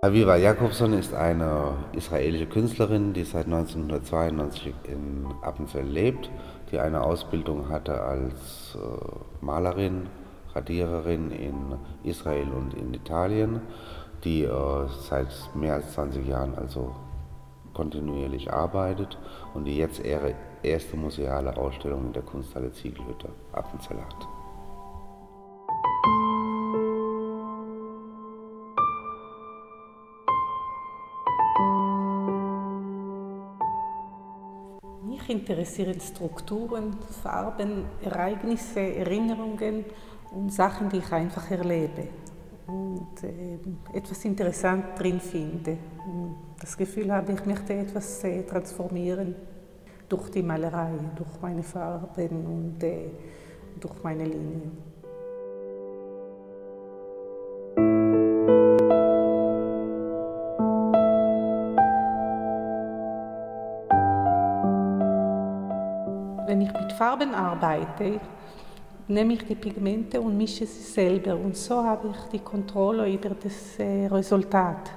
Aviva Jakobson ist eine israelische Künstlerin, die seit 1992 in Appenzell lebt, die eine Ausbildung hatte als äh, Malerin, Radiererin in Israel und in Italien, die äh, seit mehr als 20 Jahren also kontinuierlich arbeitet und die jetzt ihre erste museale Ausstellung in der Kunsthalle Ziegelhütte Appenzell hat. Mich interessieren Strukturen, Farben, Ereignisse, Erinnerungen und Sachen, die ich einfach erlebe und äh, etwas interessant drin finde. Und das Gefühl habe, ich möchte etwas äh, transformieren durch die Malerei, durch meine Farben und äh, durch meine Linien. Wenn ich mit Farben arbeite, nehme ich die Pigmente und mische sie selber und so habe ich die Kontrolle über das äh, Resultat.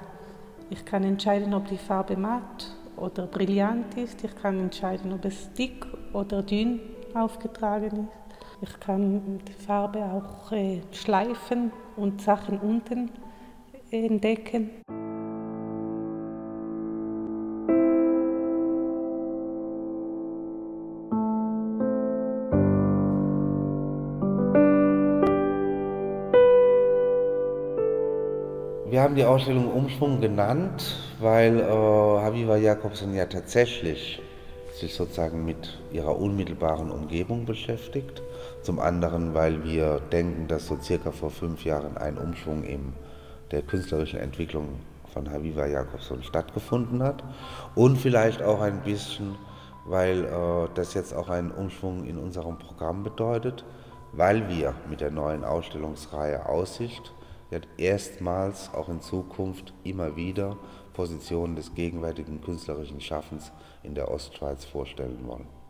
Ich kann entscheiden, ob die Farbe matt oder brillant ist. Ich kann entscheiden, ob es dick oder dünn aufgetragen ist. Ich kann die Farbe auch äh, schleifen und Sachen unten entdecken. Wir haben die Ausstellung Umschwung genannt, weil äh, Habiba Jakobsen ja tatsächlich sich sozusagen mit ihrer unmittelbaren Umgebung beschäftigt. Zum anderen, weil wir denken, dass so circa vor fünf Jahren ein Umschwung in der künstlerischen Entwicklung von Habiba Jakobson stattgefunden hat. Und vielleicht auch ein bisschen, weil äh, das jetzt auch einen Umschwung in unserem Programm bedeutet, weil wir mit der neuen Ausstellungsreihe Aussicht wird erstmals auch in Zukunft immer wieder Positionen des gegenwärtigen künstlerischen Schaffens in der Ostschweiz vorstellen wollen.